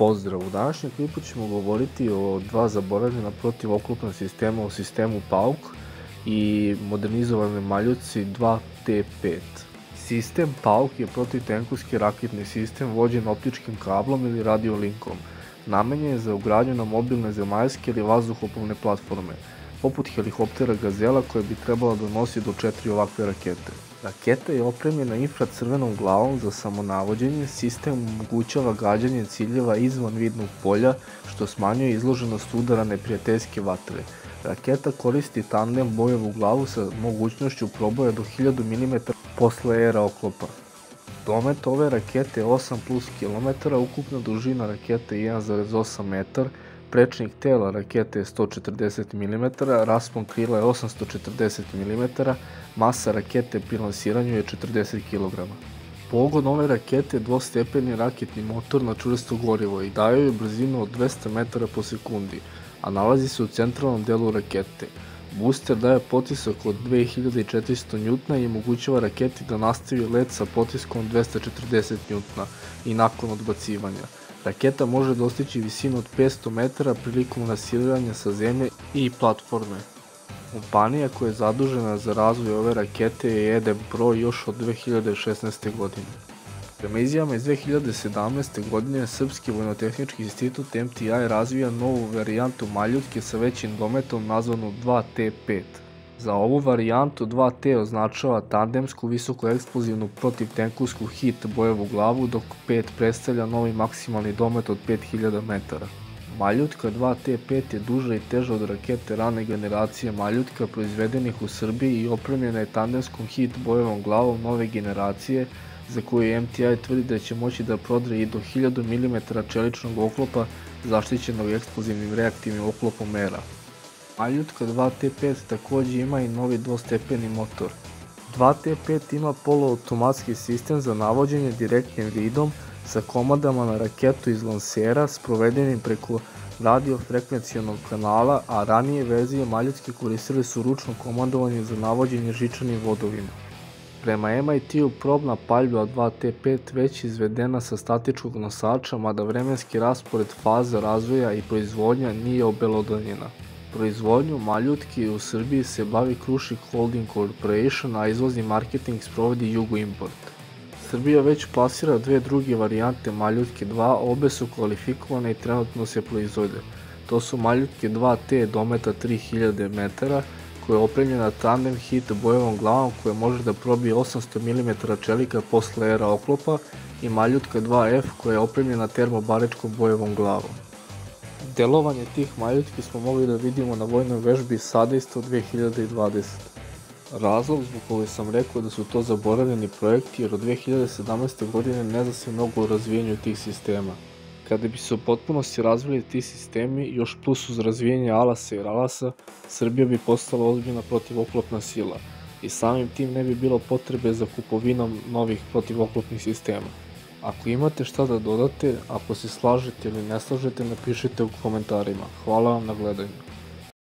Pozdrav, u današnjem klipu ćemo govoriti o dva zaboravljena protivoklopna sistema u sistemu PAUK i modernizovanoj maljuci 2T5. Sistem PAUK je protivtenkovski raketni sistem vođen optičkim kablom ili radiolinkom. Namenjen je za ugradnju na mobilne zemaljske ili vazduhoplovne platforme, poput helikoptera Gazela koje bi trebala da nosi do četiri ovakve rakete. Raketa je opremljena infracrvenom glavom za samonavođenje, sistem omogućava gađanje ciljeva izvan vidnog polja, što smanjuje izloženost udara neprijateljske vatre. Raketa koristi tandem bojevu glavu sa mogućnošću proboja do 1000 mm posle era oklopa. Domet ove rakete je 8 plus km, ukupna dužina rakete je 1,8 metar, prečnik tela rakete je 140 mm, raspon krila je 840 mm, masa rakete pri lansiranju je 40 kg. Pogon ove rakete je dvostepeni raketni motor na čvrsto gorivo i daje joj brzinu od 200 metara po sekundi, a nalazi se u centralnom delu rakete. Booster daje potisak od 2400 N i omogućava raketi da nastavi let sa potiskom 240 N i nakon odbacivanja. Raketa može dostići visinu od 500 metara prilikom nasiranja sa zemlje i platforme. Kompanija koja je zadužena za razvoj ove rakete je EDEM Pro još od 2016. godine. Prema izjavama iz 2017. godine Srpski vojnotehnički institut MTI razvija novu varijantu maljutke sa većim dometom nazvanu 2T5. Za ovu varijantu 2T označava tandemsku visokoeksplozivnu protivtenkovsku hit bojevu glavu, dok 5 predstavlja novi maksimalni domet od 5000 metara. Maljutka 2T5 je duža i teža od rakete rane generacije Maljutka proizvedenih u Srbiji i opremljena je tandemskom hit bojevom glavom nove generacije za koju MTI tvrdi da će moći da prodre i do 1000 mm čeličnog oklopa zaštićenog eksplozivnim reaktivnim oklopom ERA. Maljutka 2T5 takođe ima i novi dvostepeni motor. 2T5 ima poluautomatski sistem za navođenje direktnim vidom sa komadama na raketu iz lansera sprovedenim preko radiofrekvencijonog kanala, a ranije verzije Maljutske koristile su ručno komandovanje za navođenje žičanim vodovima. Prema MIT-u probna paljba 2T5 već izvedena sa statičkog nosača, mada vremenski raspored faza razvoja i proizvodnja nije obelodanjena. Proizvodnju maljutki u Srbiji se bavi Krušik Holding Corporation, a izvozni marketing sprovodi Jugo Import. Srbija već plasira dve druge varijante maljutke 2, obe su kvalifikovane i trenutno se proizvode. To su maljutke 2T dometa 3000 metara, koja je opremljena tandem hit bojevom glavom koja može da probije 800 mm čelika posle era oklopa i maljutka 2F koja je opremljena termobarečkom bojevom glavom. Delovanje tih maljutki smo mogli da vidimo na vojnoj vežbi Sadejstvo 2020. Razlog zbog koji sam rekao da su to zaboravljeni projekti jer od 2017. godine ne zna se mnogo o razvijenju tih sistema. Kada bi se u potpunosti razvili ti sistemi, još plus uz razvijenje Alasa i Ralasa, Srbija bi postala ozbiljna protivoklopna sila i samim tim ne bi bilo potrebe za kupovinom novih protivoklopnih sistema. Ako imate šta da dodate, ako se slažete ili ne slažete, napišite u komentarima. Hvala vam na gledanju.